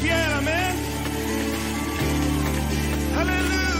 fiel, amén. Aleluya.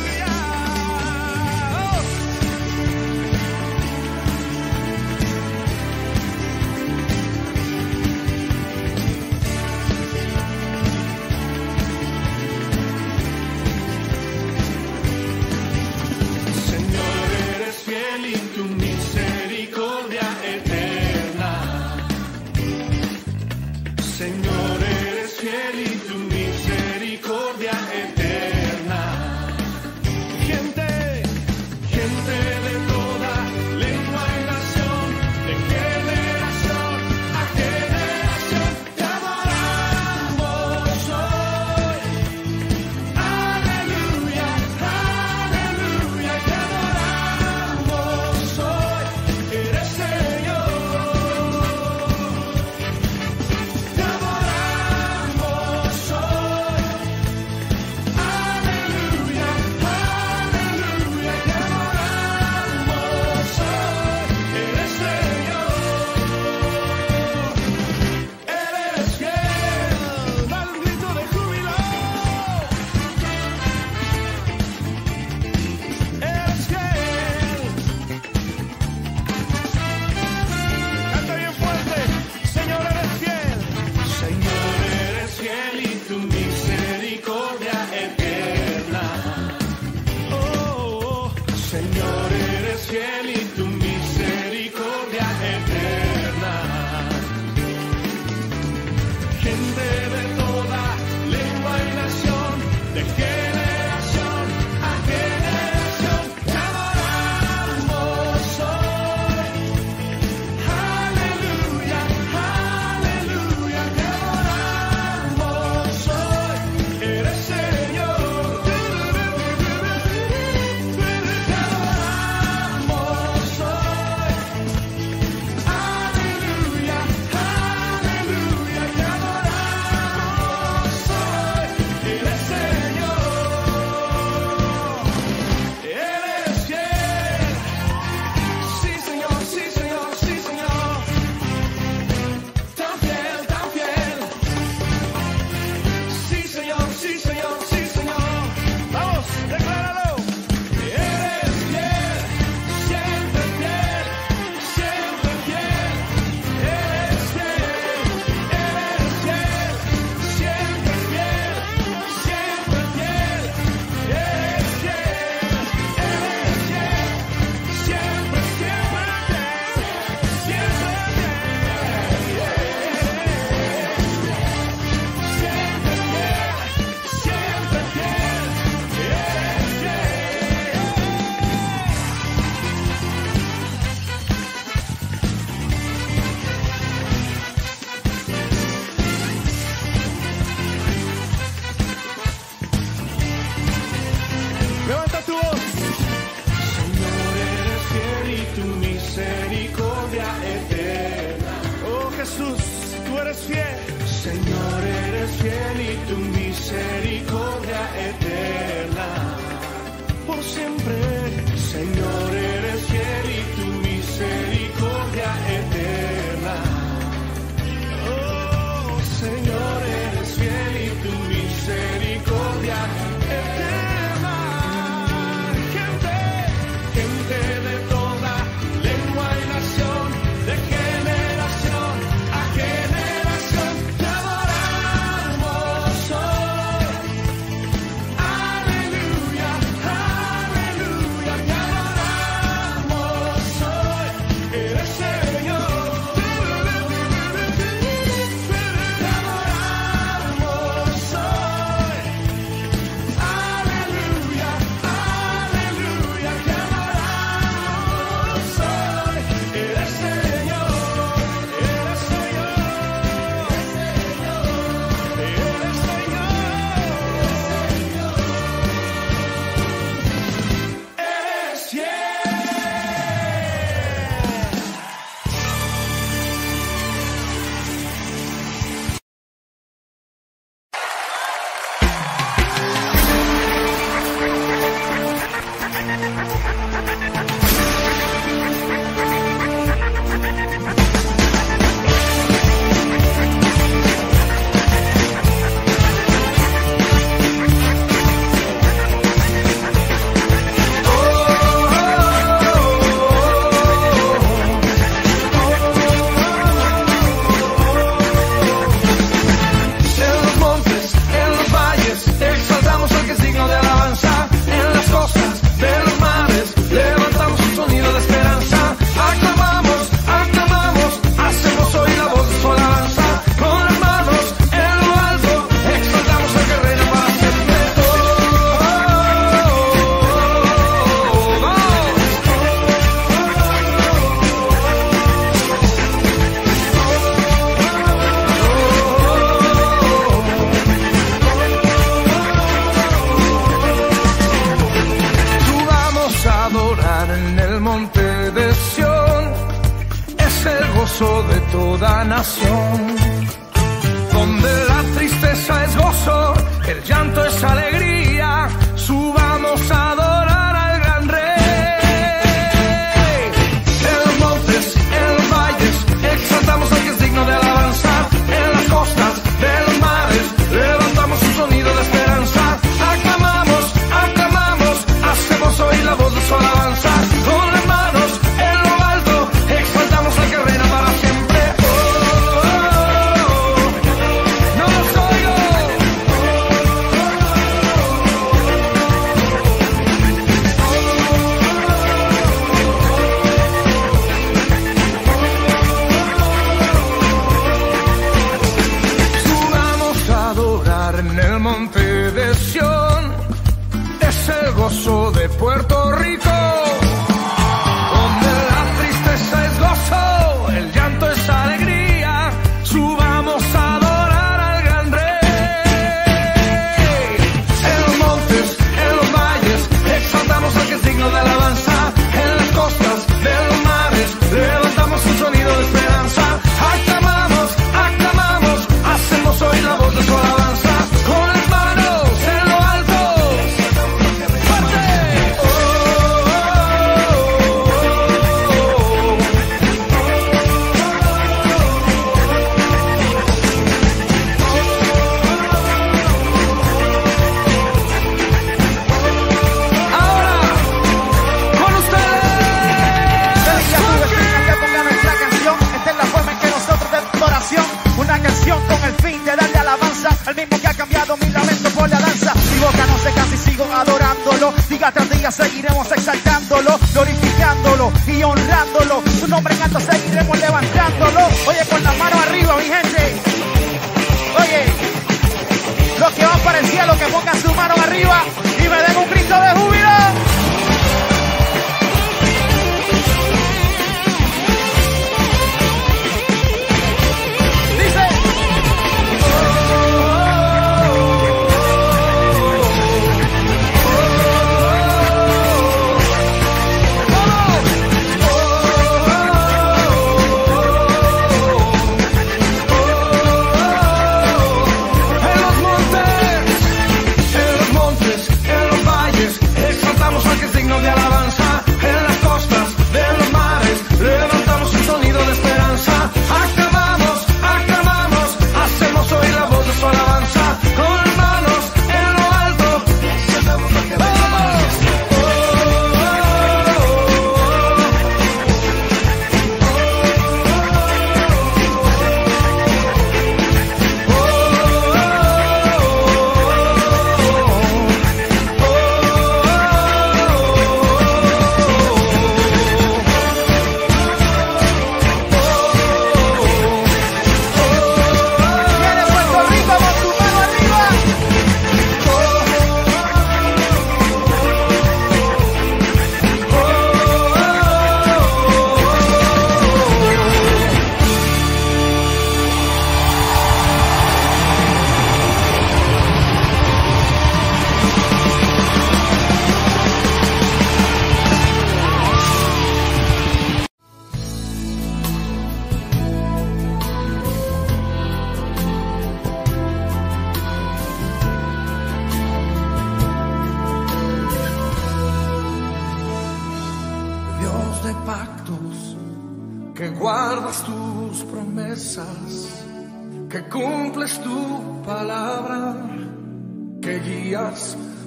Señor eres fiel y tu misericordia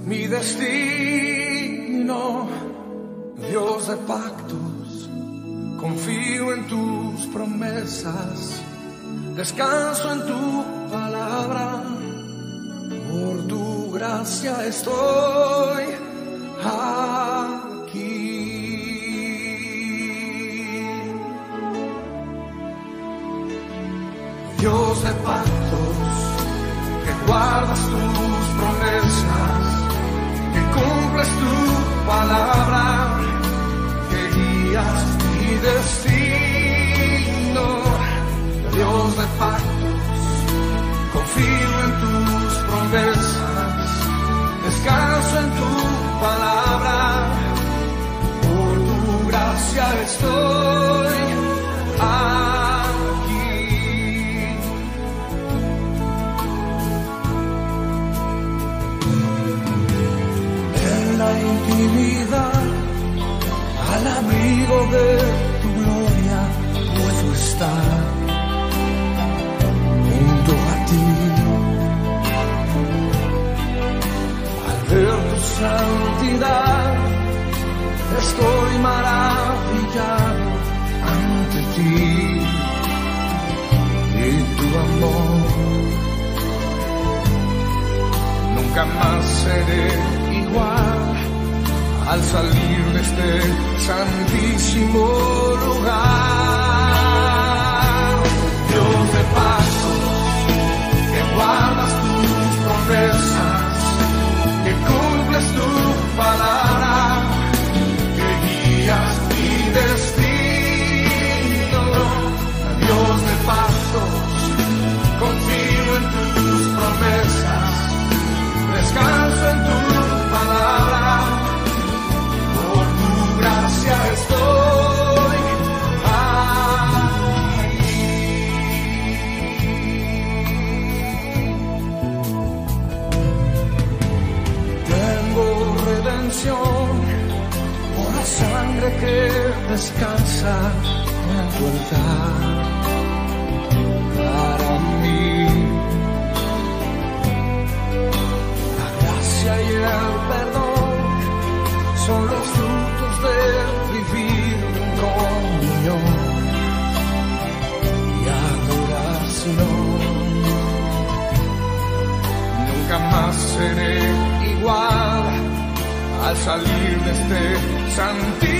mi destino. Dios de pactos, confío en tus promesas, descanso en tu palabra, por tu gracia estoy aquí. Dios de pactos, que guardas tus promesas, que cumples tu palabra, que guías mi destino. Dios de pactos, confío en tus promesas, descanso en tu palabra, por tu gracia estoy abrigo de tu gloria, puedo estar junto a ti. Al ver tu santidad, estoy maravillado ante ti y tu amor. Nunca más seré al salir de este santísimo lugar. Dios de pactos, que guardas tus promesas, que cumples tu palabra, que guías mi destino. Dios de pactos, confío en tus promesas, descanso en tu palabra, que descansa en tu altar para mí. La gracia y el perdón son los frutos de vivir en comunión y adoración. Nunca más seré igual al salir de este santísimo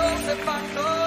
Dios se pasó.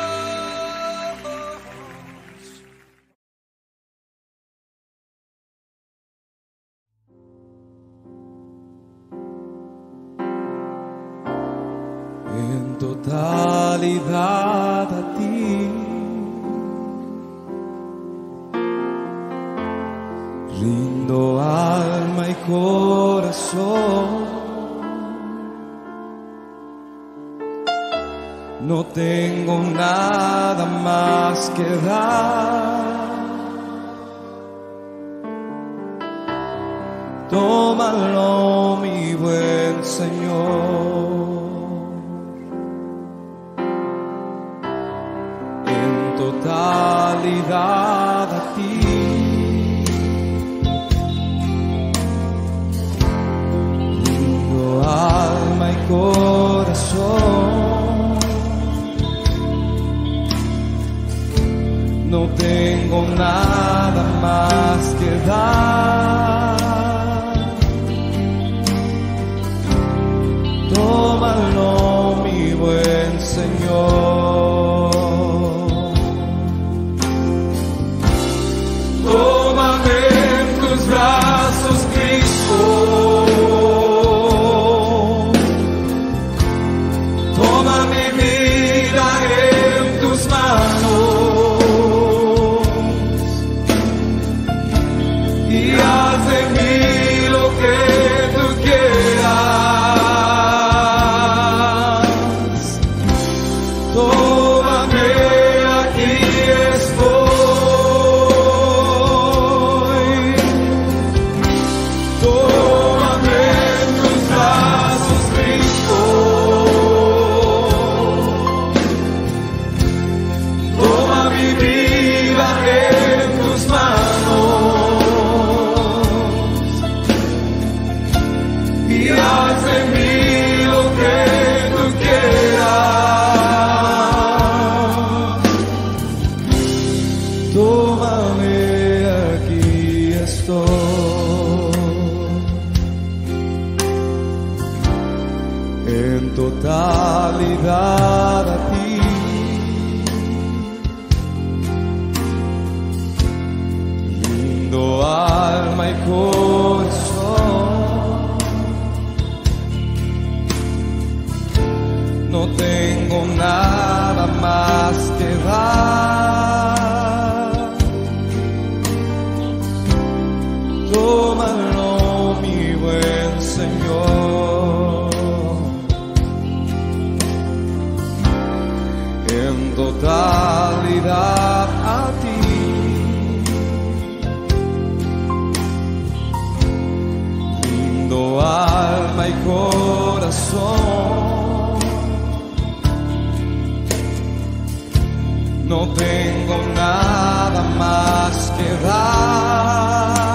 en totalidad a ti. Lindo alma y corazón, no tengo nada más que dar.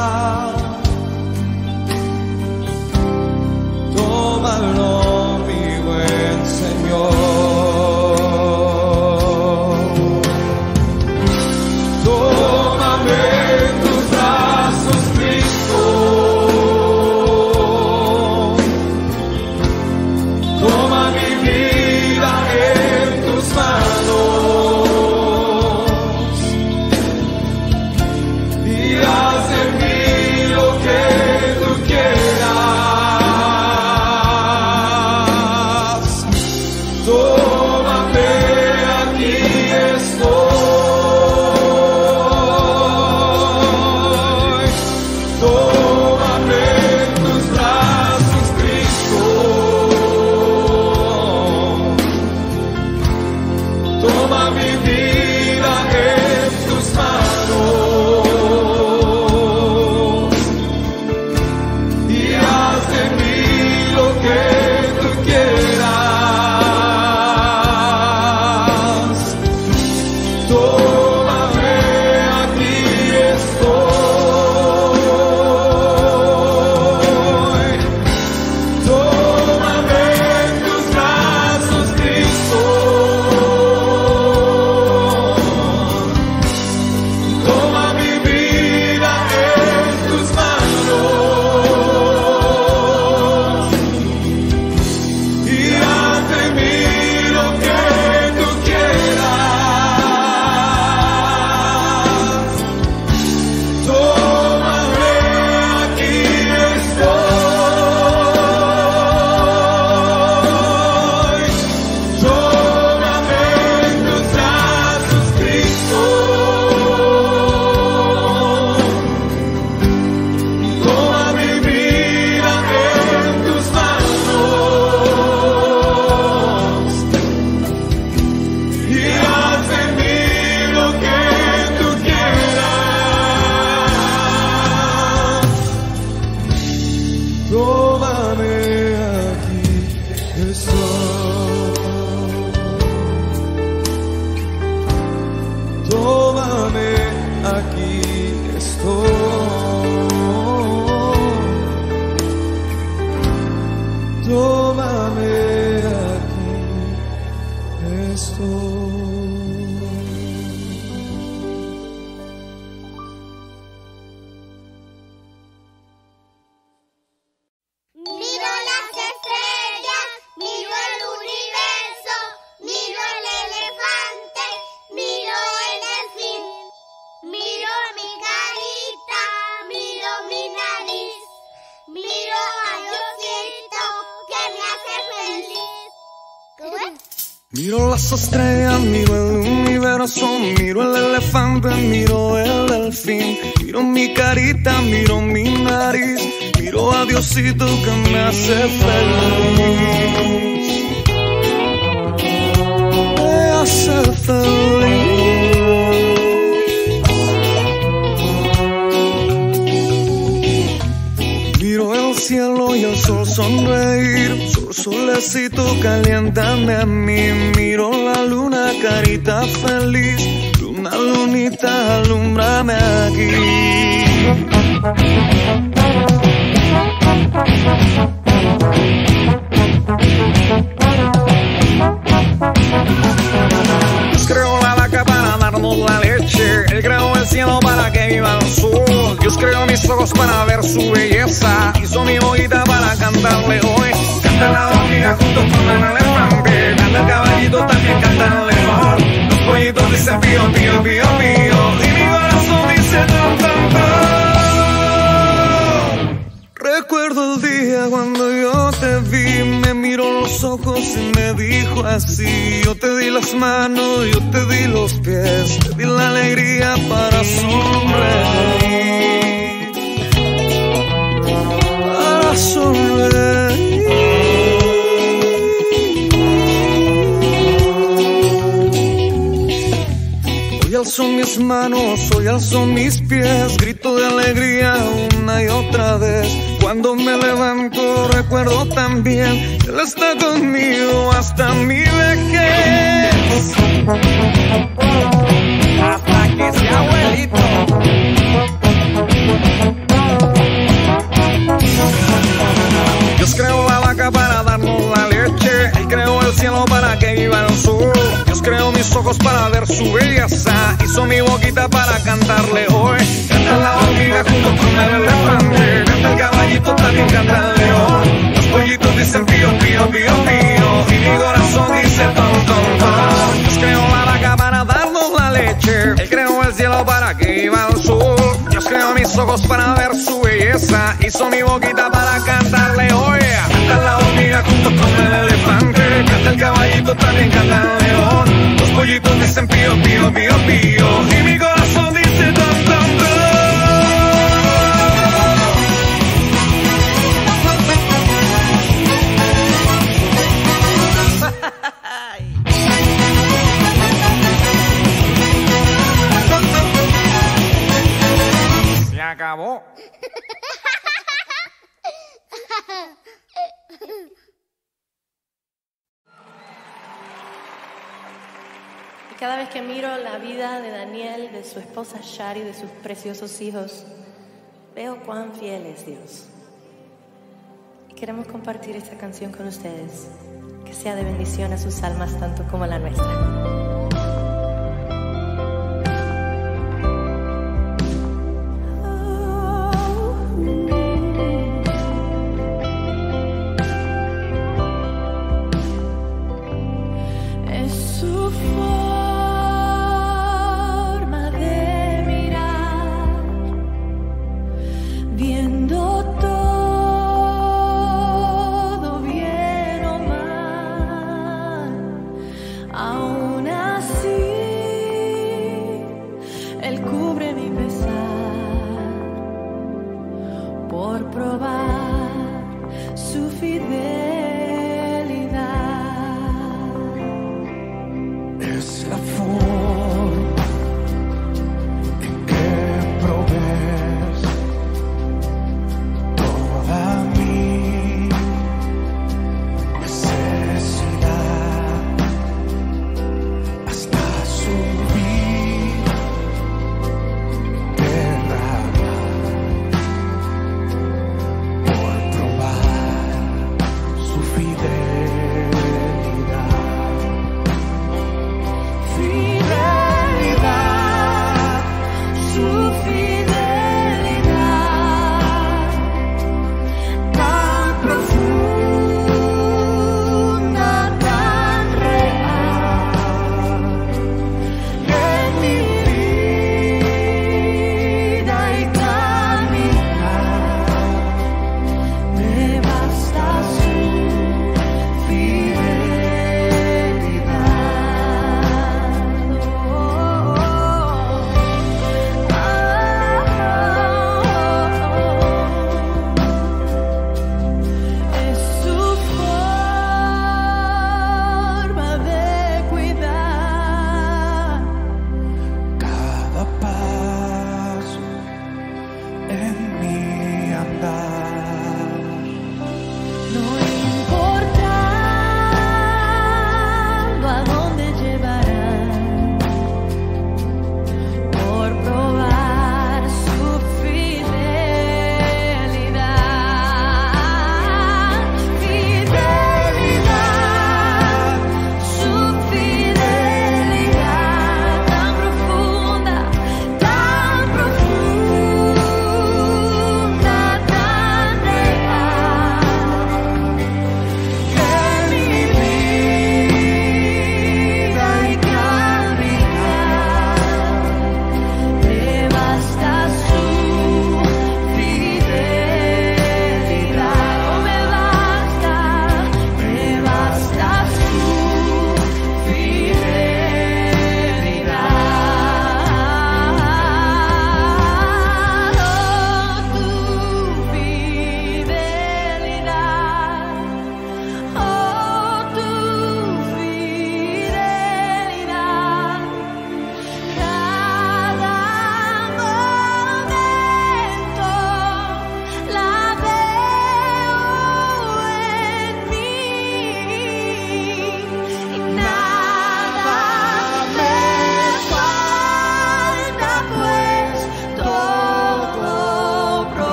Miro las estrellas, miro el universo, miro el elefante, miro el delfín, miro mi carita, miro mi nariz, miro a Diosito que me hace feliz. Me hace feliz. Miro el cielo y el sol sonreír, solecito caliéntame a mí. Miro la luna, carita feliz, luna lunita, alumbrame aquí. Creó la vaca para darnos la leche. Él creó el cielo para que viva el sol. Dios creó mis ojos para ver su belleza. Hizo mi boquita para cantarle hoy. Canta la hormiga junto con el elefante. Canta el caballito, también canta el león. Los pollitos dicen pío, pío, pío, pío. Y mi corazón dice tan, tan, tan. Recuerdo el día cuando yo te vi, me miró los ojos y me dijo así, yo te di las manos, yo te di los pies, te di la alegría para sonreír, para sonreír. Alzo mis manos, hoy alzo mis pies, grito de alegría una y otra vez. Cuando me levanto recuerdo también que Él está conmigo hasta mi vejez. Hasta que sea abuelito. Dios creó la vaca para darnos la leche. El cielo para que viva el sol. Dios creó mis ojos para ver su belleza. Hizo mi boquita para cantarle hoy. Canta la hormiga junto con el elefante. Canta el caballito, también canta el león. Los pollitos dicen pío, pío, pío, pío. Y mi corazón dice ton, cielo para que viva el sol. Dios creó mis ojos para ver su belleza. Hizo mi boquita para cantarle hoy. Canta la hormiga junto con el elefante. Canta el caballito, también canta el león. Los pollitos dicen pío, pío, pío, pío. Y mi corazón dice tan, cada vez que miro la vida de Daniel, de su esposa Shari, de sus preciosos hijos, veo cuán fiel es Dios. Y queremos compartir esta canción con ustedes, que sea de bendición a sus almas tanto como la nuestra.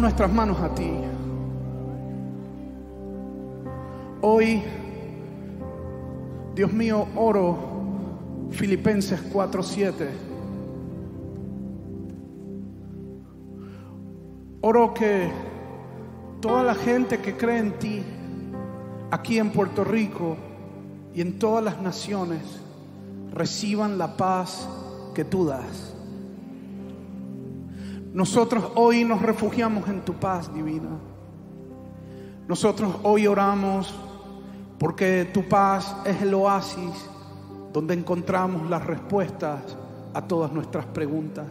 Nuestras manos a ti. Hoy, Dios mío, oro Filipenses 4:7. Oro que toda la gente que cree en ti, aquí en Puerto Rico y en todas las naciones, reciban la paz que tú das. Nosotros hoy nos refugiamos en tu paz divina. Nosotros hoy oramos porque tu paz es el oasis donde encontramos las respuestas a todas nuestras preguntas.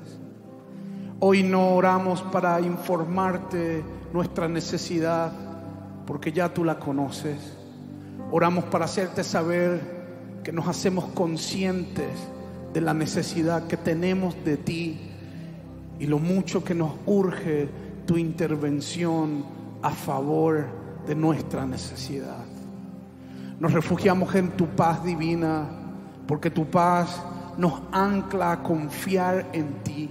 Hoy no oramos para informarte nuestra necesidad, porque ya tú la conoces. Oramos para hacerte saber que nos hacemos conscientes de la necesidad que tenemos de ti y lo mucho que nos urge tu intervención a favor de nuestra necesidad. Nos refugiamos en tu paz divina, porque tu paz nos ancla a confiar en ti.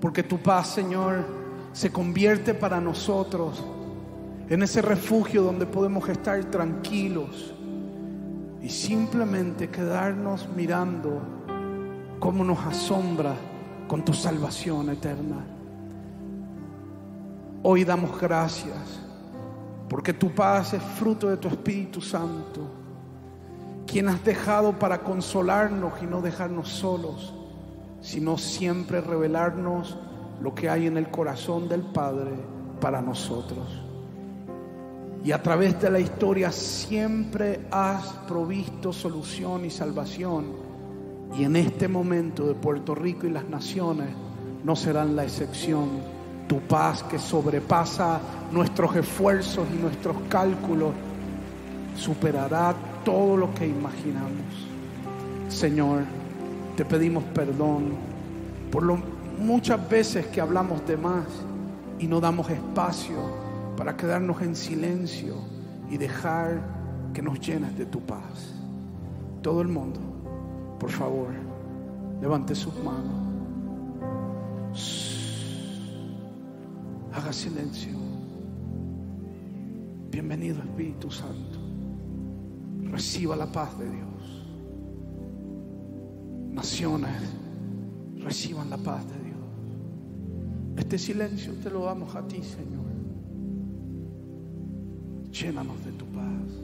Porque tu paz, Señor, se convierte para nosotros en ese refugio donde podemos estar tranquilos y simplemente quedarnos mirando cómo nos asombra con tu salvación eterna. Hoy damos gracias porque tu paz es fruto de tu Espíritu Santo, quien has dejado para consolarnos y no dejarnos solos, sino siempre revelarnos lo que hay en el corazón del Padre para nosotros. Y a través de la historia siempre has provisto solución y salvación. Y en este momento de Puerto Rico y las naciones no serán la excepción. Tu paz que sobrepasa nuestros esfuerzos y nuestros cálculos superará todo lo que imaginamos. Señor, te pedimos perdón por lo muchas veces que hablamos de más y no damos espacio para quedarnos en silencio y dejar que nos llenes de tu paz. Todo el mundo, por favor, levante sus manos. Haga silencio. Bienvenido Espíritu Santo. Reciba la paz de Dios. Naciones, reciban la paz de Dios. Este silencio te lo damos a ti, Señor. Llénanos de tu paz.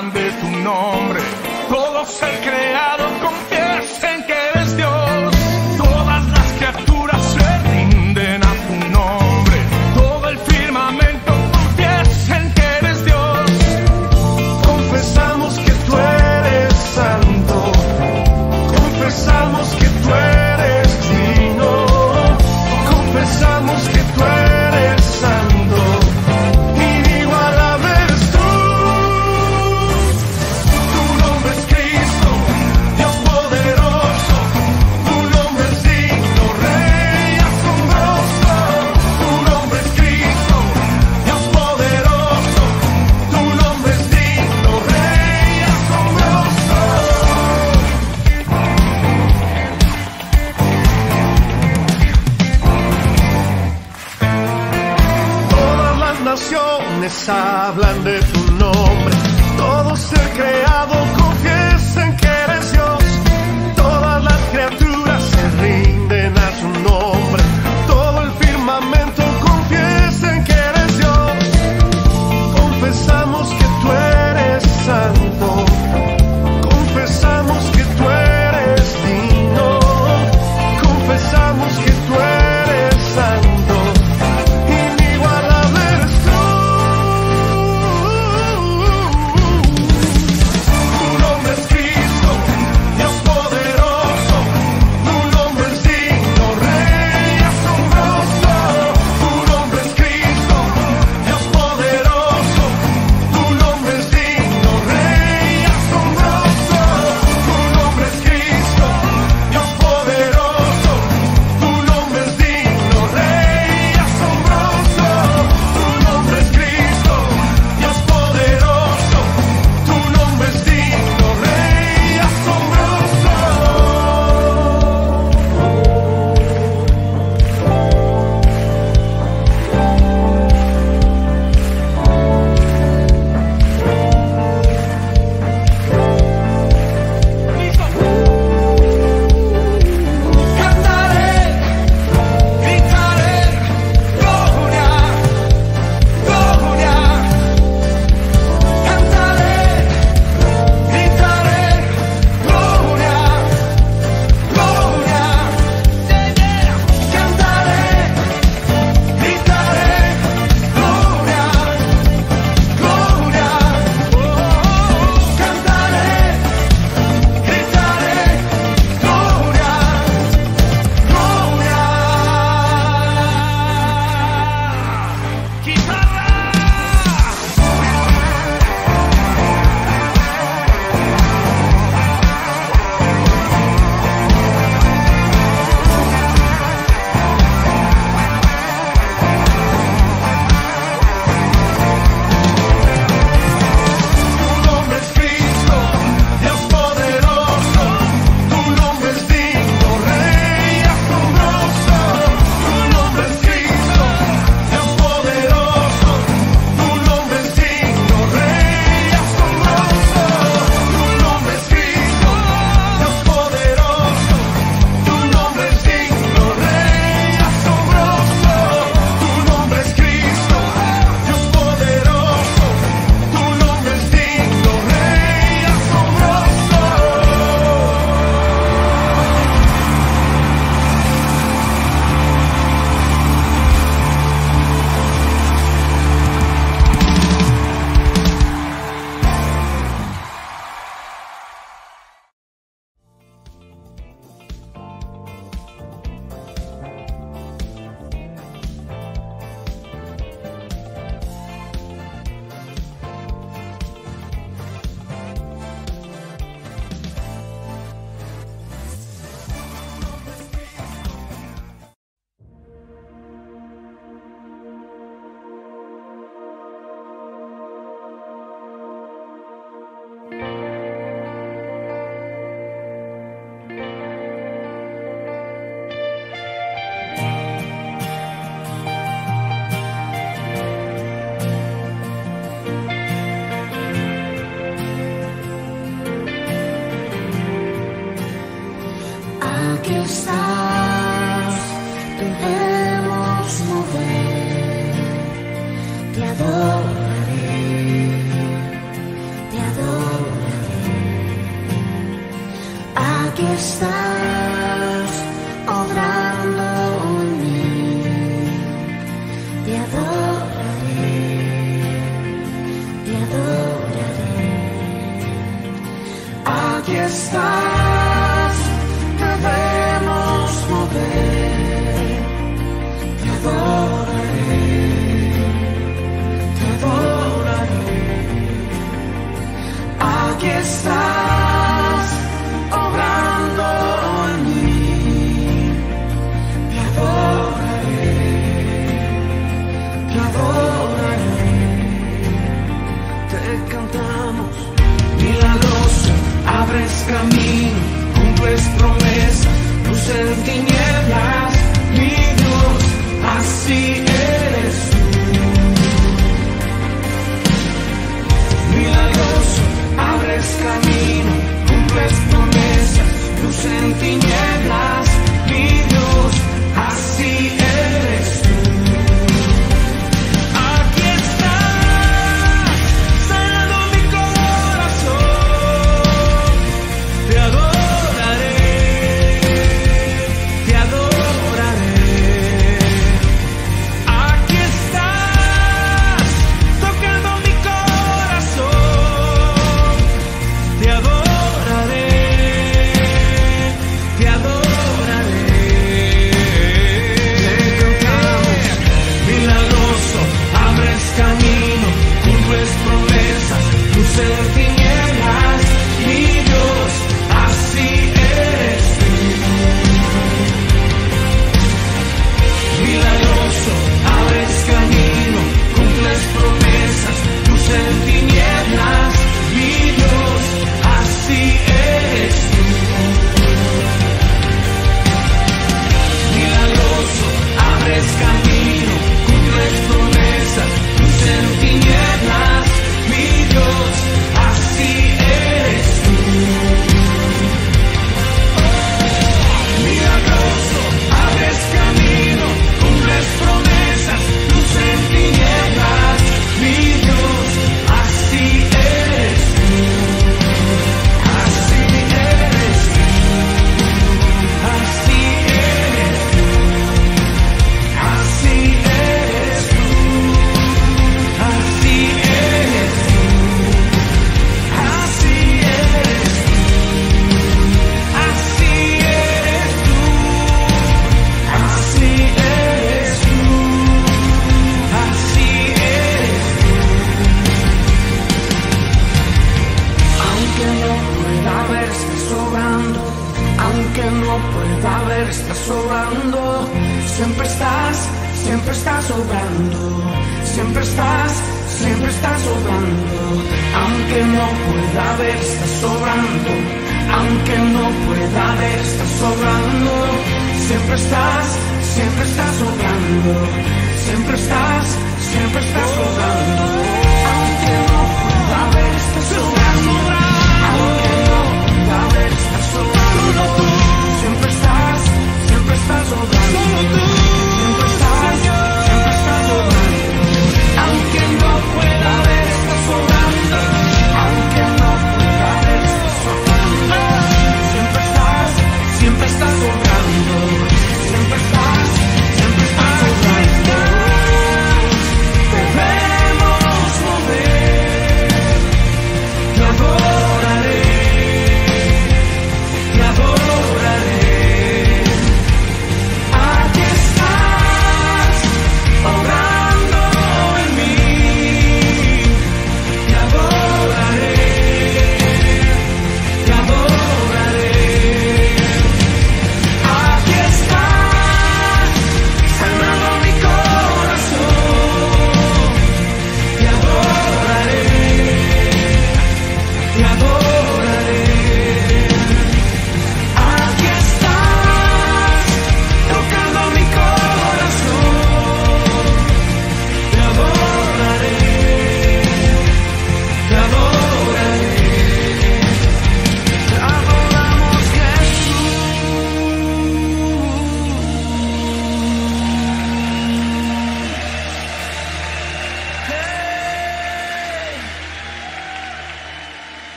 De tu nombre. Todo ser creado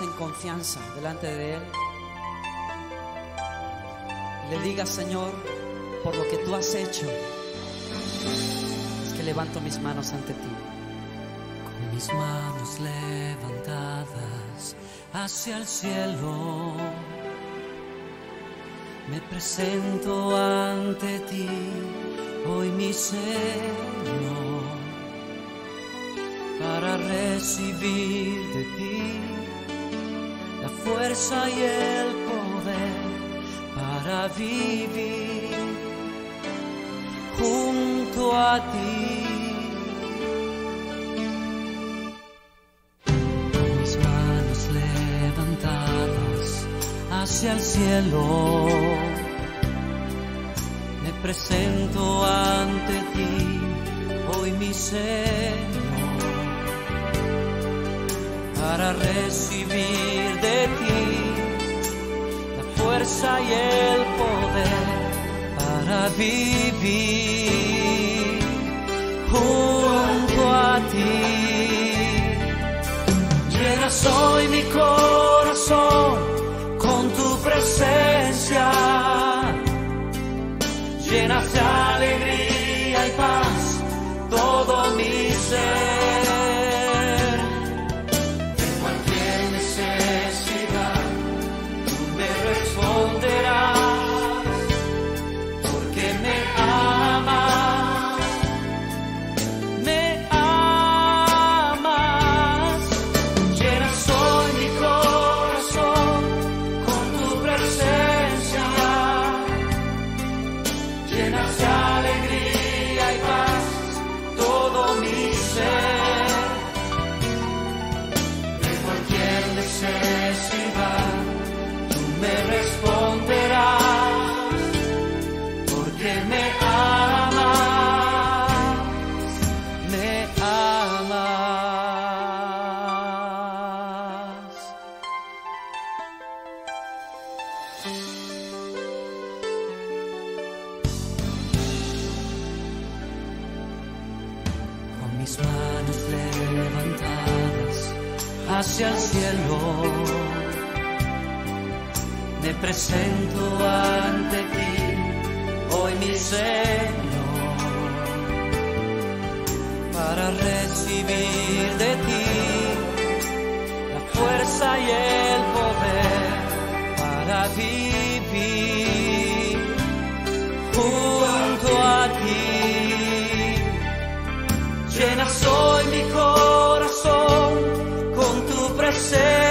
en confianza delante de Él. Le digas, Señor, por lo que tú has hecho, es que levanto mis manos ante ti. Con mis manos levantadas hacia el cielo, me presento ante ti, hoy mi Señor para recibir de ti la fuerza y el poder para vivir junto a ti. Con mis manos levantadas hacia el cielo, me presento ante ti, hoy mi Señor para recibir de ti la fuerza y el poder para vivir junto a ti. Llenas hoy mi corazón con tu presencia, llenas de alegría y paz todo mi ser. Hacia el cielo. Me presento ante ti, hoy mi Señor, para recibir de ti la fuerza y el poder para vivir junto a ti. Llenas hoy mi corazón tu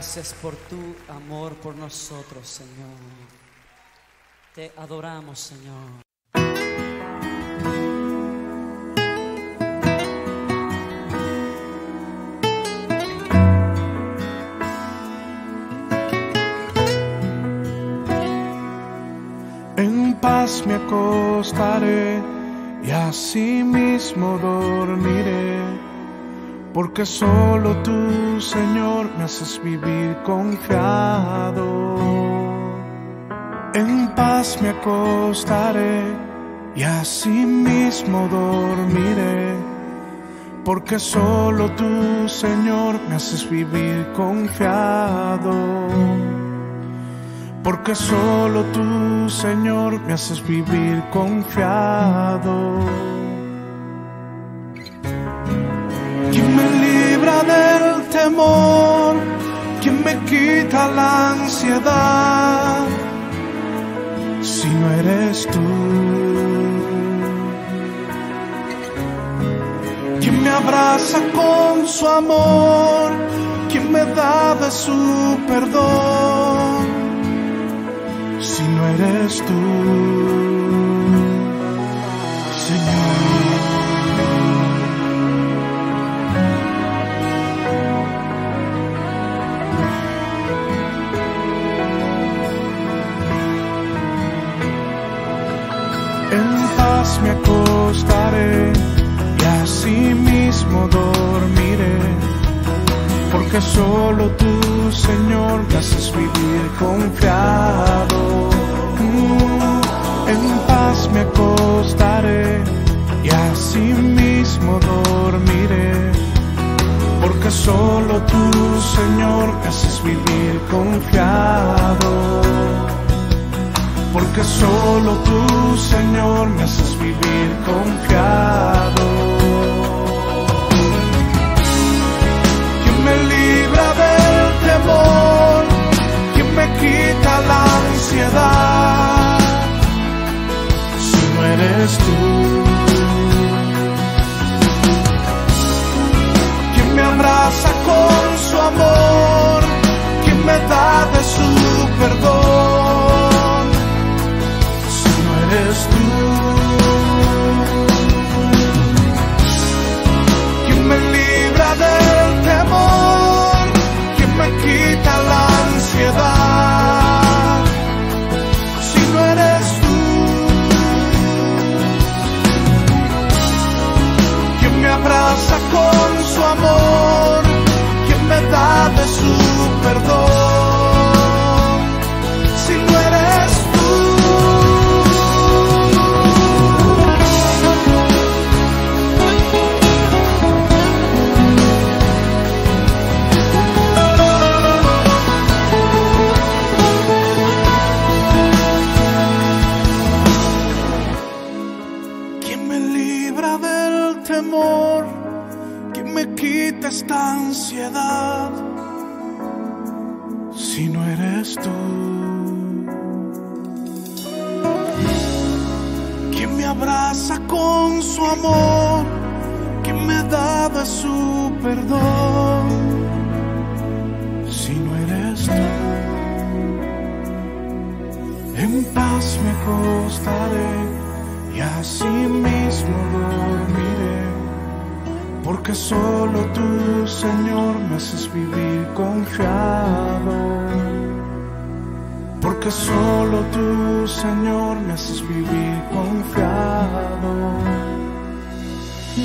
Gracias por tu amor por nosotros, Señor. Te adoramos, Señor. En paz me acostaré y así mismo dormiré, porque solo tú, Señor, me haces vivir confiado. En paz me acostaré y así mismo dormiré, porque solo tú, Señor, me haces vivir confiado porque solo tú, Señor, me haces vivir confiado. Temor? ¿Quién me quita la ansiedad? Si no eres tú. ¿Quién me abraza con su amor? ¿Quién me da de su perdón? si no eres tú, paz me acostaré y así mismo dormiré porque solo tú, Señor, me haces vivir confiado. Mm, en paz me acostaré y así mismo dormiré, porque solo tú, Señor, me haces vivir confiado. Porque solo tú, Señor, me haces vivir confiado. me libra del temor, quien me quita la ansiedad, si no eres tú. Quien me abraza con su amor, quien me da de su perdón, si no eres tú. Quien me libra del temor, quien me quita la ansiedad, si no eres tú. Quien me abraza con su amor, amor? ¿Quién me da de su perdón? Si no eres tú. En paz me acostaré y así mismo dormiré, porque solo tú, Señor, me haces vivir confiado. Porque solo tú, Señor, me haces vivir confiado. Tú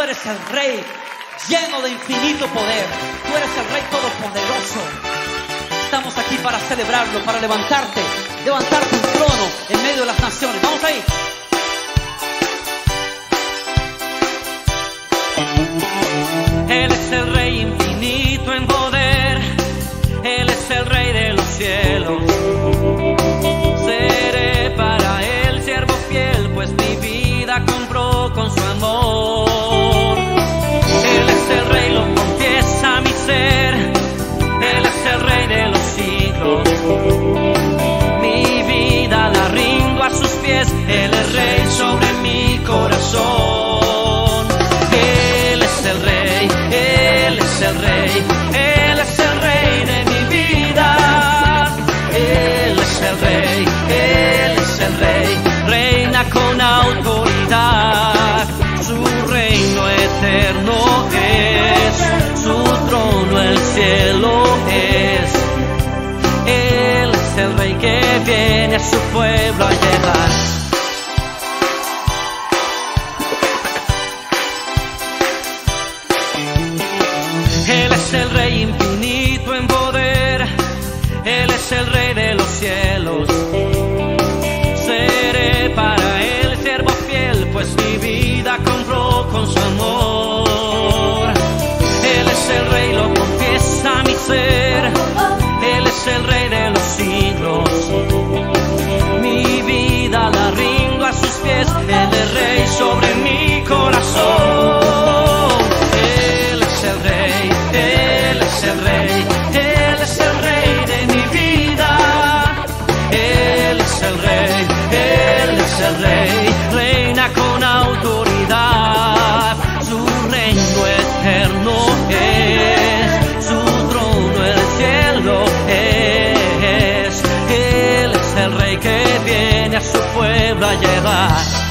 eres el Rey lleno de infinito poder. Tú eres el Rey todopoderoso. Estamos aquí para celebrarlo, para levantarte, levantarte un trono en medio de las naciones. Vamos ahí. Infinito con autoridad. Su reino eterno es, su trono el cielo es. Él es el rey que viene a su pueblo a llevar. Él es el rey de los siglos. Mi vida la rindo a sus pies. Él es rey sobre mi corazón. Él es el rey, él es el rey, él es el rey de mi vida. Él es el rey, él es el rey. quiebra llegar.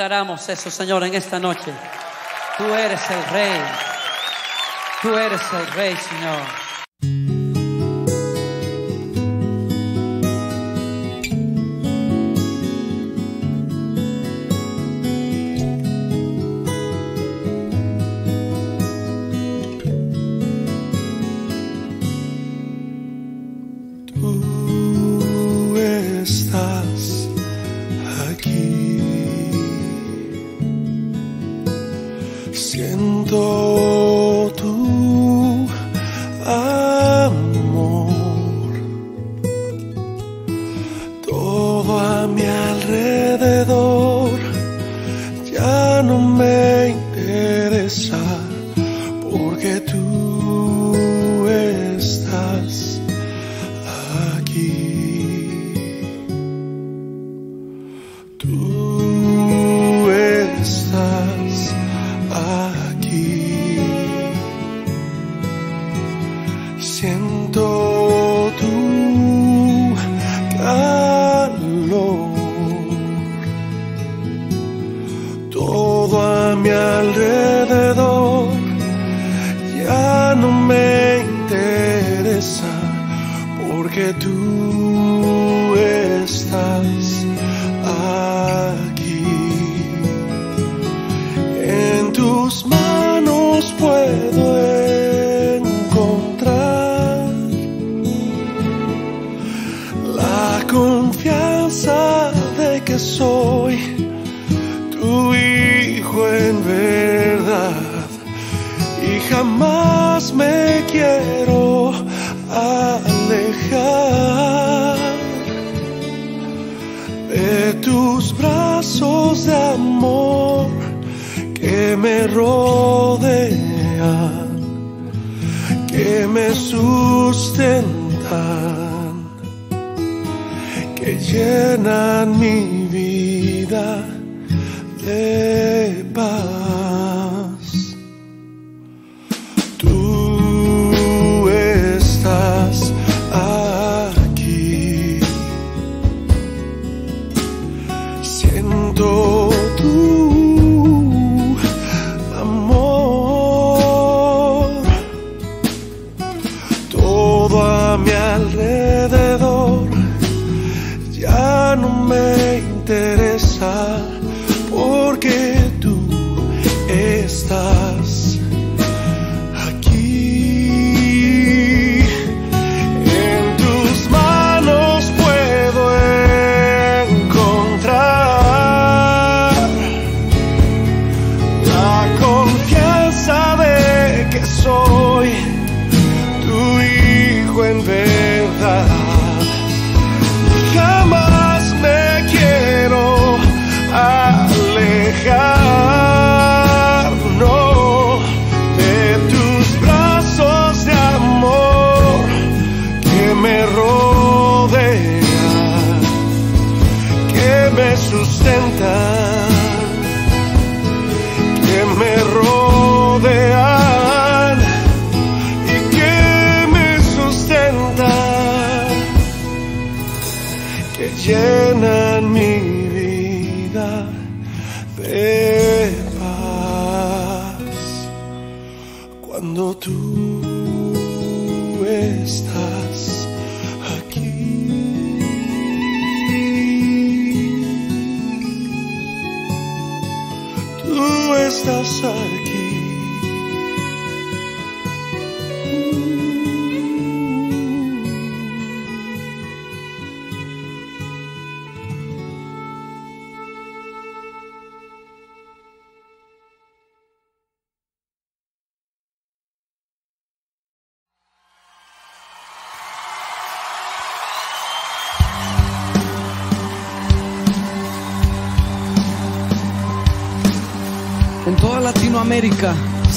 declaramos eso, Señor, en esta noche. Tú eres el Rey. Tú eres el Rey, Señor.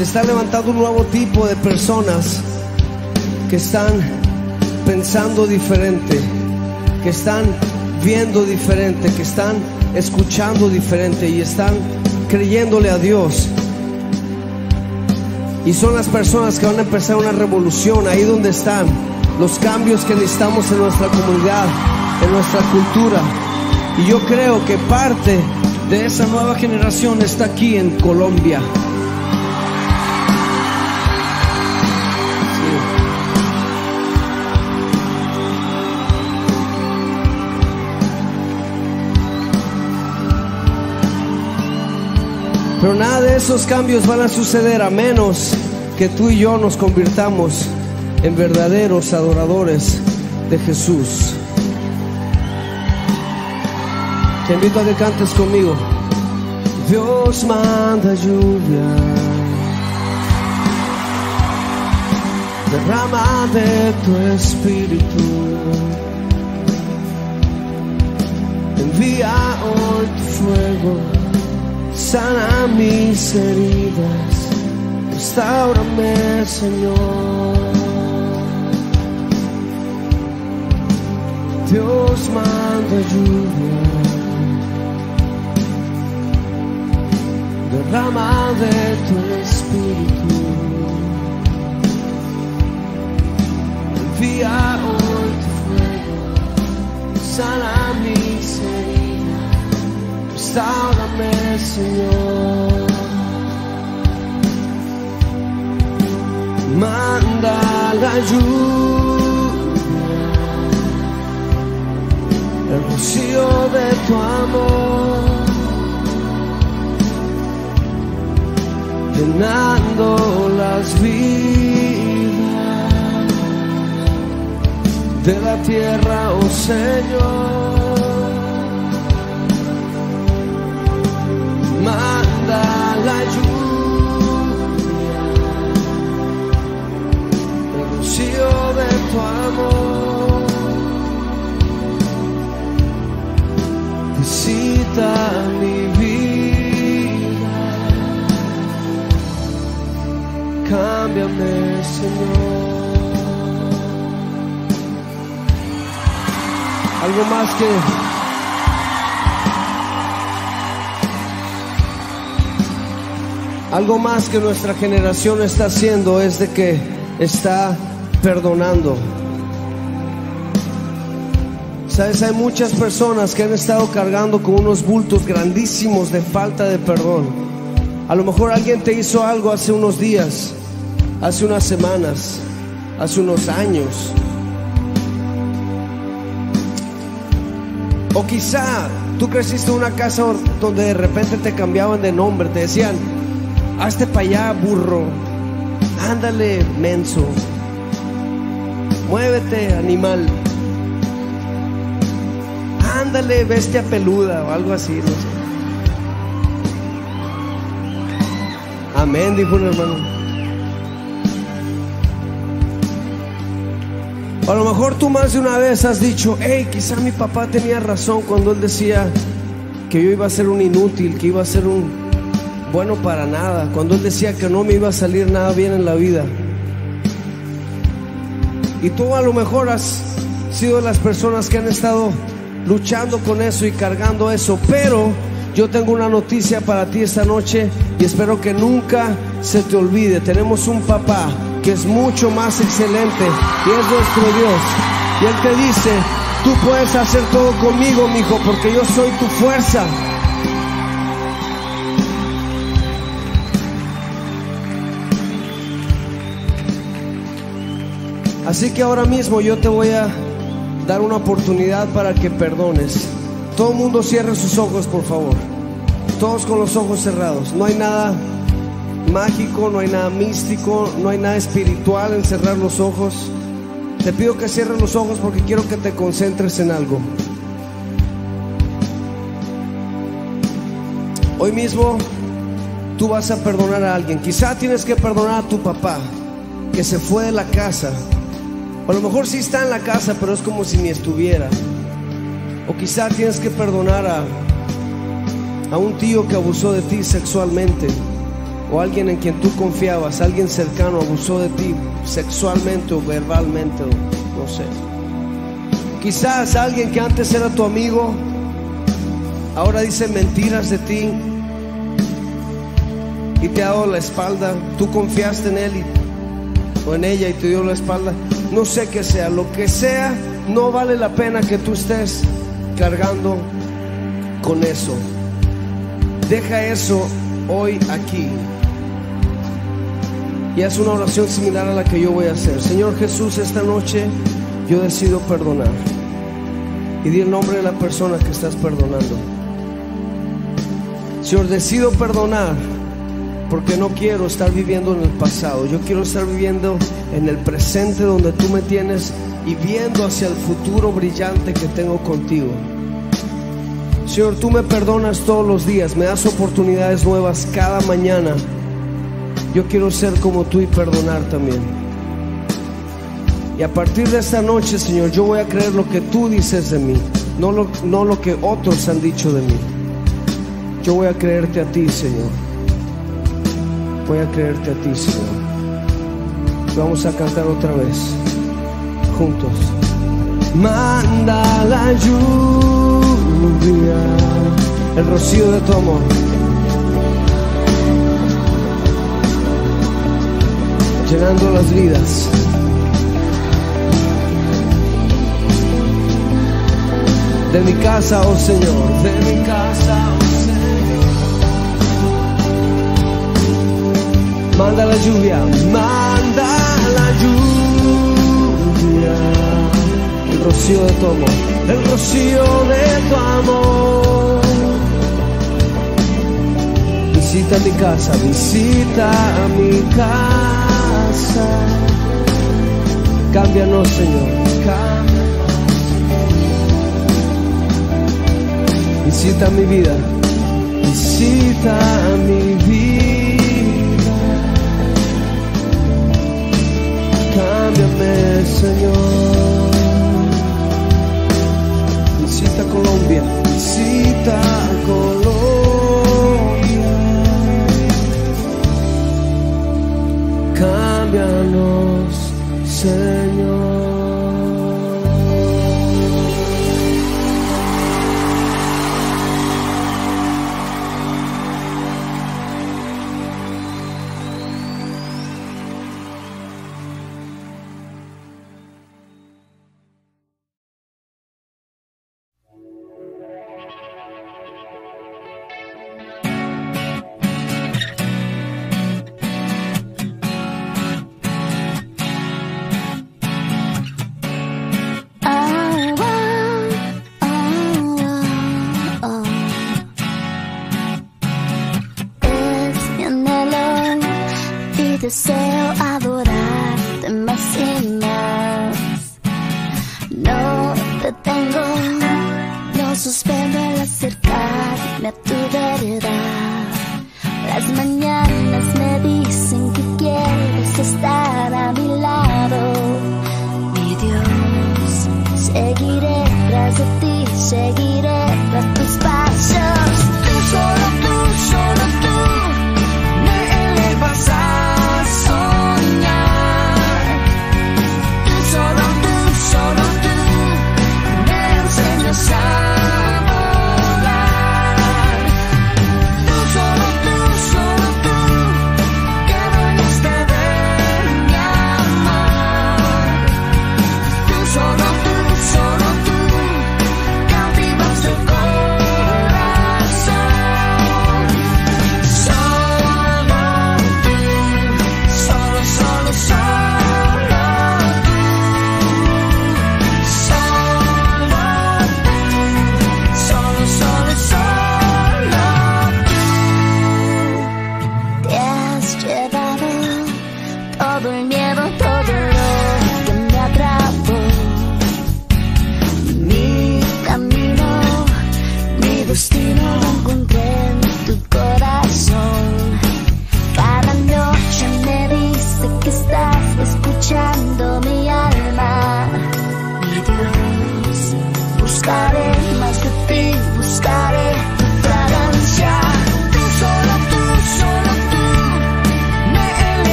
Se está levantando un nuevo tipo de personas que están pensando diferente, que están viendo diferente, que están escuchando diferente y están creyéndole a Dios. Y son las personas que van a empezar una revolución ahí donde están, los cambios que necesitamos en nuestra comunidad, en nuestra cultura. Y yo creo que parte de esa nueva generación está aquí en Colombia. Pero nada de esos cambios van a suceder a menos que tú y yo nos convirtamos en verdaderos adoradores de Jesús. Te invito a que cantes conmigo. Dios manda lluvia. Derrama de tu espíritu. Envía hoy tu fuego. Sana mis heridas. Restaurame, Señor. Dios manda lluvia. derrama de tu espíritu. Envía hoy tu fuego, sana mis heridas, restaurame, Señor. Manda la lluvia, el rocío de tu amor. llenando las vidas de la tierra, oh Señor. La lluvia, rocío de tu amor. Visita mi vida. cámbiame, Señor. Algo más que algo más que nuestra generación está haciendo es de que está perdonando. Sabes, hay muchas personas que han estado cargando con unos bultos grandísimos de falta de perdón. A lo mejor alguien te hizo algo hace unos días, hace unas semanas, hace unos años. O quizá tú creciste en una casa donde de repente te cambiaban de nombre, te decían, hazte para allá, burro, ándale, menso, muévete, animal, ándale, bestia peluda o algo así, no sé. Amén, dijo un hermano. A lo mejor tú más de una vez has dicho, hey, quizá mi papá tenía razón cuando él decía que yo iba a ser un inútil, que iba a ser un bueno para nada, cuando él decía que no me iba a salir nada bien en la vida. Y tú a lo mejor has sido de las personas que han estado luchando con eso y cargando eso, pero yo tengo una noticia para ti esta noche y espero que nunca se te olvide. Tenemos un papá que es mucho más excelente y es nuestro Dios. Y Él te dice, tú puedes hacer todo conmigo, mi hijo, porque yo soy tu fuerza. Así que ahora mismo yo te voy a dar una oportunidad para que perdones. Todo el mundo cierre sus ojos, por favor. Todos con los ojos cerrados. No hay nada mágico, no hay nada místico, no hay nada espiritual en cerrar los ojos. Te pido que cierres los ojos porque quiero que te concentres en algo. Hoy mismo tú vas a perdonar a alguien. Quizá tienes que perdonar a tu papá que se fue de la casa. A lo mejor sí está en la casa, pero es como si ni estuviera. O quizá tienes que perdonar a, a un tío que abusó de ti sexualmente. O alguien en quien tú confiabas, alguien cercano abusó de ti sexualmente o verbalmente, no sé. Quizás alguien que antes era tu amigo, ahora dice mentiras de ti y te ha dado la espalda. Tú confiaste en él o en ella y te dio la espalda. No sé qué sea, lo que sea, no vale la pena que tú estés cargando con eso. Deja eso hoy aquí. Y haz una oración similar a la que yo voy a hacer. Señor Jesús, esta noche yo decido perdonar. Y di el nombre de la persona que estás perdonando. Señor, decido perdonar porque no quiero estar viviendo en el pasado. Yo quiero estar viviendo en el presente donde tú me tienes y viendo hacia el futuro brillante que tengo contigo. Señor, tú me perdonas todos los días, me das oportunidades nuevas cada mañana. Yo quiero ser como tú y perdonar también. Y a partir de esta noche, Señor, yo voy a creer lo que tú dices de mí, no lo, no lo que otros han dicho de mí. Yo voy a creerte a ti, Señor. Voy a creerte a ti, Señor. Vamos a cantar otra vez, juntos. Manda la lluvia, el rocío de tu amor. Llenando las vidas. De mi casa, oh Señor, de mi casa, Manda la lluvia, manda la lluvia. El rocío de tu amor, el rocío de tu amor. Visita mi casa, visita mi casa. Cámbianos, Señor, cámbianos. Visita mi vida, visita mi vida. Cámbiame, Señor. Visita Colombia, visita Colombia. Cámbianos, Señor.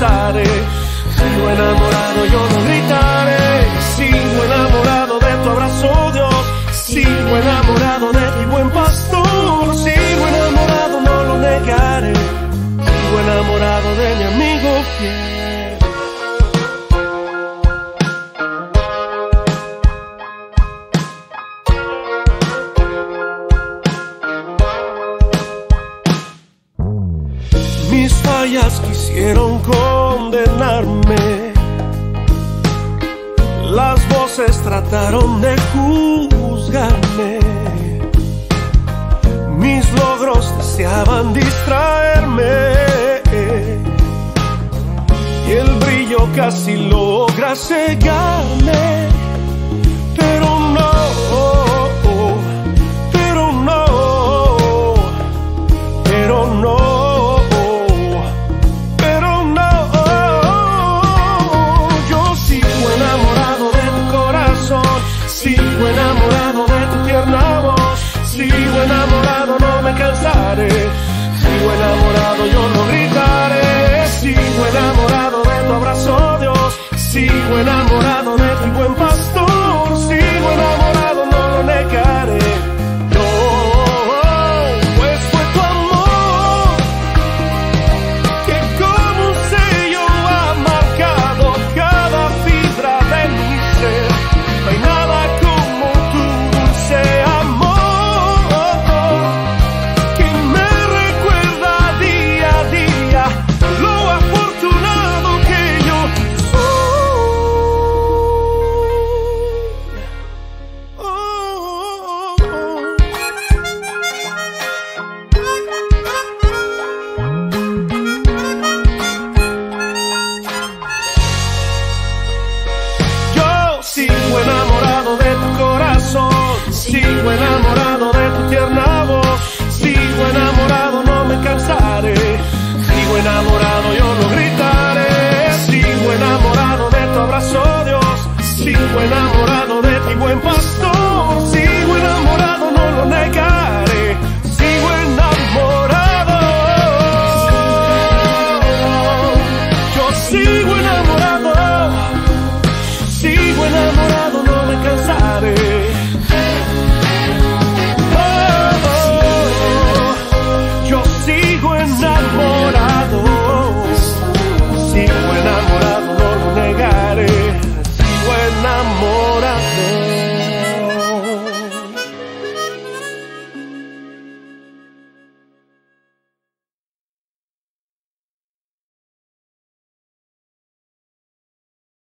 Sigo enamorado, yo no gritaré. Sigo enamorado de tu abrazo, Dios. Sigo enamorado de ti, buen pastor. Sigo enamorado, no lo negaré. Sigo enamorado de mi amigo fiel. Fallas quisieron Las voces trataron de juzgarme. Mis logros deseaban distraerme. Y el brillo casi logra cegarme. Sigo enamorado, yo no gritaré. Sigo enamorado de tu abrazo, Dios. Sigo enamorado de tu buen paso.